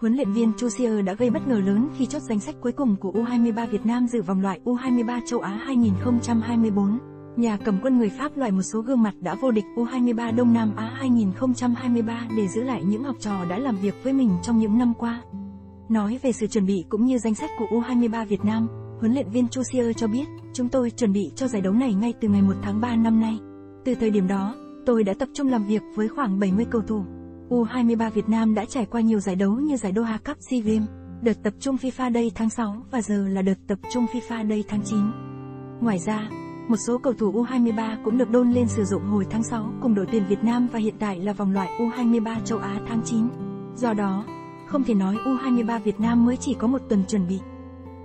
huấn luyện viên Chu Sier đã gây bất ngờ lớn khi chốt danh sách cuối cùng của U23 Việt Nam dự vòng loại U23 châu Á 2024. Nhà cầm quân người Pháp loại một số gương mặt đã vô địch U23 Đông Nam Á 2023 để giữ lại những học trò đã làm việc với mình trong những năm qua. Nói về sự chuẩn bị cũng như danh sách của U23 Việt Nam, huấn luyện viên Chu Sier cho biết, chúng tôi chuẩn bị cho giải đấu này ngay từ ngày 1 tháng 3 năm nay. Từ thời điểm đó, tôi đã tập trung làm việc với khoảng 70 cầu thủ. U23 Việt Nam đã trải qua nhiều giải đấu như giải Doha Cup SEA Games, đợt tập trung FIFA Day tháng 6 và giờ là đợt tập trung FIFA Day tháng 9. Ngoài ra, một số cầu thủ U23 cũng được đôn lên sử dụng hồi tháng 6 cùng đội tuyển Việt Nam và hiện tại là vòng loại U23 châu Á tháng 9. Do đó, không thể nói U23 Việt Nam mới chỉ có một tuần chuẩn bị.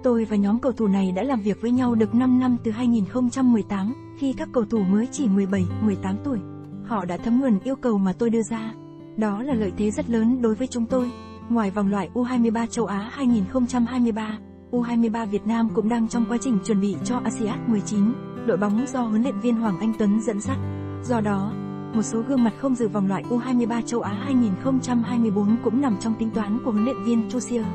Tôi và nhóm cầu thủ này đã làm việc với nhau được 5 năm từ 2018, khi các cầu thủ mới chỉ 17, 18 tuổi. Họ đã thấm nhuần yêu cầu mà tôi đưa ra. Đó là lợi thế rất lớn đối với chúng tôi. Ngoài vòng loại U23 châu Á 2023, U23 Việt Nam cũng đang trong quá trình chuẩn bị cho ASEAN 19, đội bóng do huấn luyện viên Hoàng Anh Tuấn dẫn dắt. Do đó, một số gương mặt không dự vòng loại U23 châu Á 2024 cũng nằm trong tính toán của huấn luyện viên Chusier.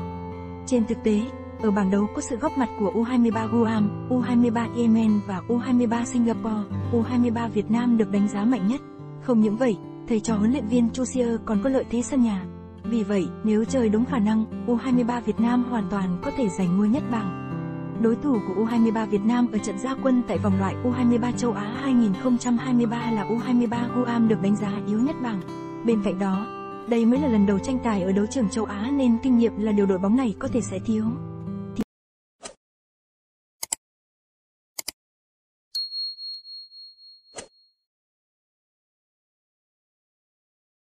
Trên thực tế, ở bảng đấu có sự góp mặt của U23 Guam, U23 Yemen và U23 Singapore, U23 Việt Nam được đánh giá mạnh nhất. Không những vậy, thầy trò huấn luyện viên Chusier còn có lợi thế sân nhà. Vì vậy, nếu chơi đúng khả năng, U23 Việt Nam hoàn toàn có thể giành ngôi nhất bảng. Đối thủ của U23 Việt Nam ở trận gia quân tại vòng loại U23 châu Á 2023 là U23 Guam được đánh giá yếu nhất bảng. Bên cạnh đó, đây mới là lần đầu tranh tài ở đấu trường châu Á nên kinh nghiệm là điều đội bóng này có thể sẽ thiếu.